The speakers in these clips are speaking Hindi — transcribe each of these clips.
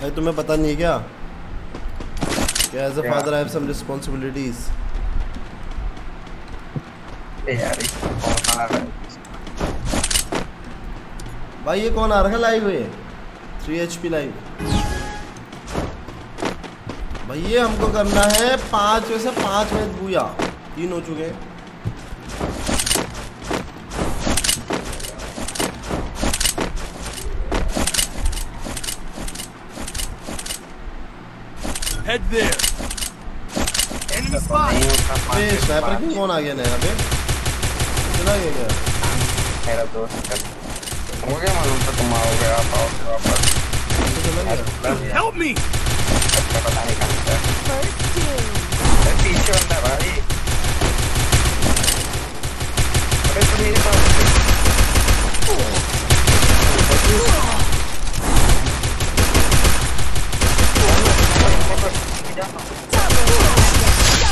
भाई तुम्हें पता नहीं है क्या? कि as a father I have some responsibilities भाई ये कौन आ रहा है लाइव है थ्री एच पी लाइव भाई ये हमको करना है पाँच में से पाँच में बूया तीन हो चुके हैं। Head there. Enemy spot. नहीं उठा पे पाते स्नाइपर पाते किंग कौन आ गया नया पे चला गया क्या मेरा दोस्त है मुझे मालूम था तुम आओगे आप आओगे वापस तो चला गया Help me. अच्छा पता नहीं कहाँ से First doom. अरे पीछे बंदा है भाई अरे तो मेरे पास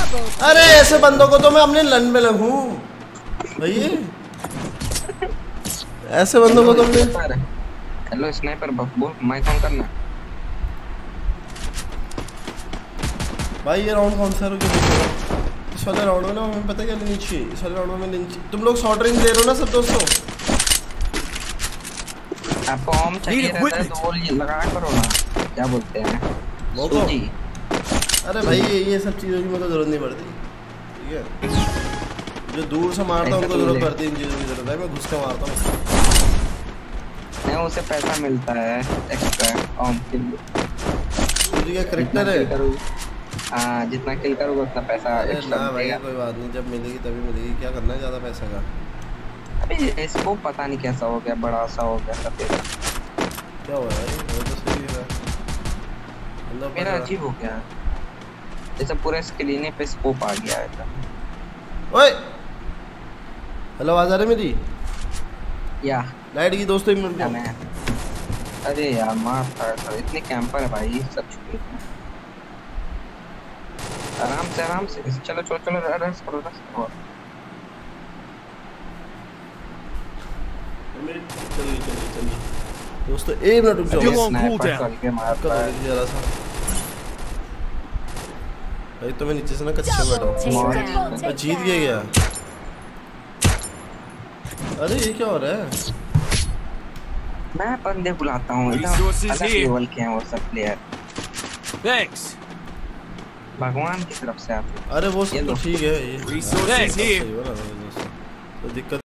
Double. अरे ऐसे बंदों को तो मैं अपने लन में लगूं। भैया। ऐसे बंदों को तो मैं हेलो स्नाइपर बोल माइक ऑन करना भाई ये राउंड कौन सा रुके इस वाले राउंड में ना हमें पता क्या लेनी चाहिए इस वाले राउंड में लेनी चाहिए तुम लोग शॉर्ट रेंज ले रहे हो ना सब दोस्तों? आपको होम चाहिए रहता है तो वो ये करो ना। क्या बोलते हैं? सूजी अरे भाई ये ये सब चीज़ों की मेरे को ज़रूरत नहीं पड़ती। ठीक है? जो दूर से मारता हूँ उनको ज़रूरत पड़ती है इन चीज़ों की ज़रूरत। है मैं घुस के मारता हूँ। नहीं उसे पैसा मिलता है एक्स्ट्रा होम के लिए। करेक्टर है? हाँ जितना किल करोगे उतना पैसा एक्स्ट्रा ना भाई कोई बात नहीं जब मिलेगी तभी मिलेगी। क्या करना है ज़्यादा पैसे का? अभी इसको पता नहीं कैसा हो गया बड़ा सा हो गया सफ़ेद क्या हुआ वो तो सही है। मेरा अजीब हो गया। जैसे पूरे स्क्रीन पे स्कोप आ गया है। ओए! हेलो आवाज़ आ रही मेरी? या। लाइट की दोस्तों एक मिनट अरे यार मार था। इतने कैंपर है भाई सब छुपे हैं। आराम से आराम से। चलो चलो चलो रस करो रस करो चलिए चलिए चलिए। दोस्तों एक मिनट रुक जाओ। Sniper cooldown. चल के मारता करो है देखिए जरा सा। भाई तो मैं नीचे से ना कच्चे बैठा हूँ। जीत गया क्या अरे ये क्या हो रहा है? मैं बंदे बुलाता हूँ लेवल के हैं वो सब प्लेयर Thanks. भगवान की तरफ़ से हैं अरे वो सब तो ठीक है ये हाँ, तो दिक्कत